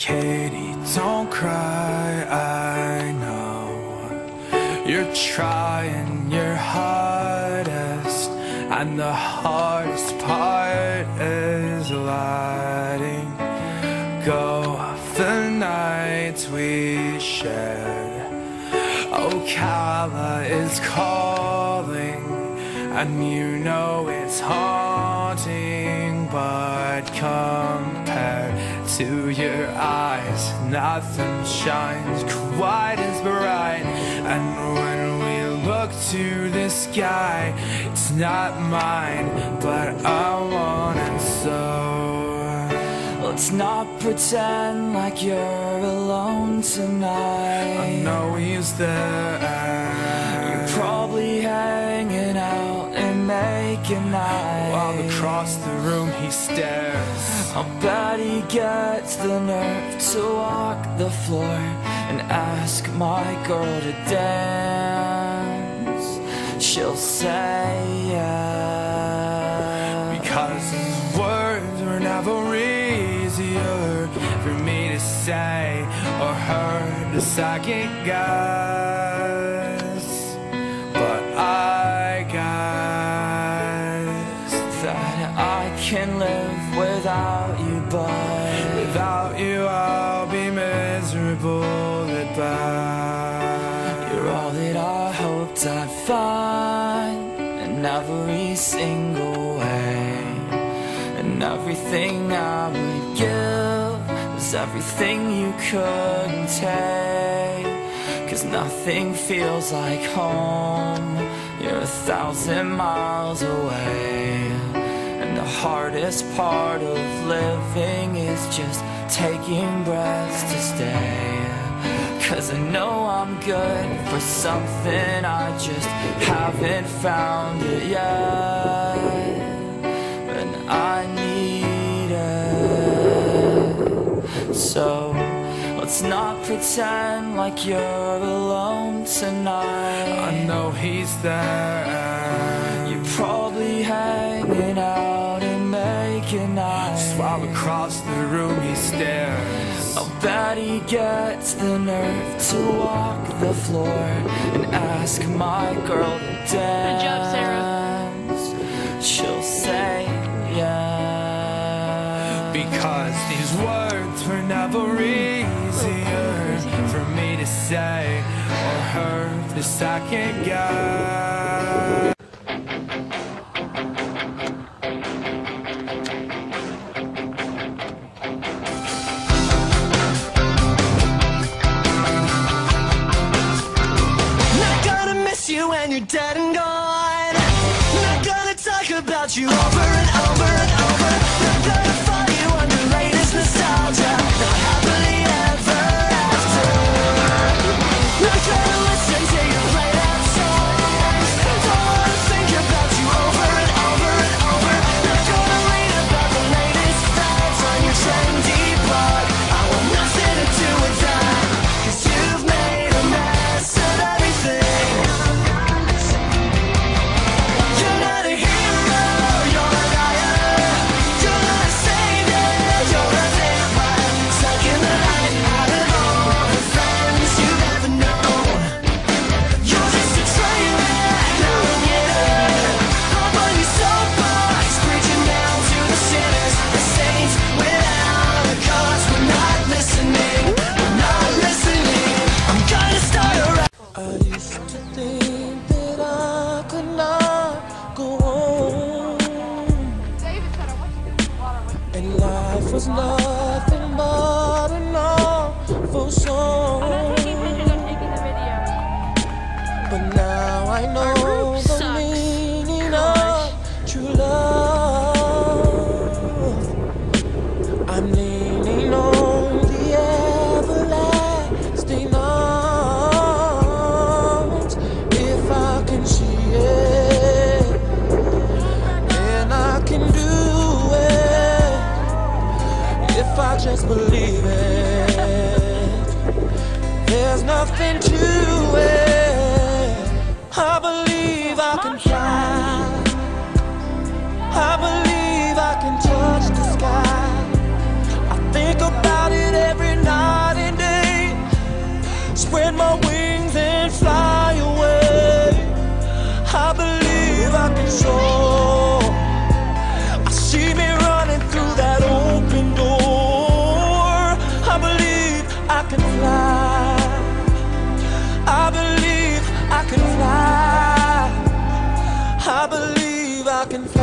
Katie, don't cry, I know. You're trying your hardest And the hardest part is letting go of the nights we shared. Oh, Chicago is calling And you know it's haunting But compared to your eyes. Nothing shines quite as bright. And when we look to the sky It's not mine, but I want it so. Let's not pretend like you're alone tonight. I know he's there. You're probably hanging out and making night. While across the room he stares He gets the nerve to walk the floor And ask my girl to dance. She'll say yeah. Because his words were never easier For me to say or her to second guess without you Without you I'll be miserable at best. You're all that I hoped I'd find In every single way. And everything I would give Was everything you couldn't take. Cause nothing feels like home. You're a thousand miles away hardest part of living is just taking breaths to stay. Cause I know I'm good for something I just haven't found it yet. And I need it. So let's not pretend like you're alone tonight. I know he's there across the room he stares I'll bet he gets the nerve to walk the floor and ask my girl to dance. job, Sarah. She'll say yeah. Because these words were never easier For me to say or her to second guess you believe it. There's nothing to it. I believe I can fly. I believe I can touch the sky. I think about it every night and day. Spread my wings and fly away. I believe. Believe I can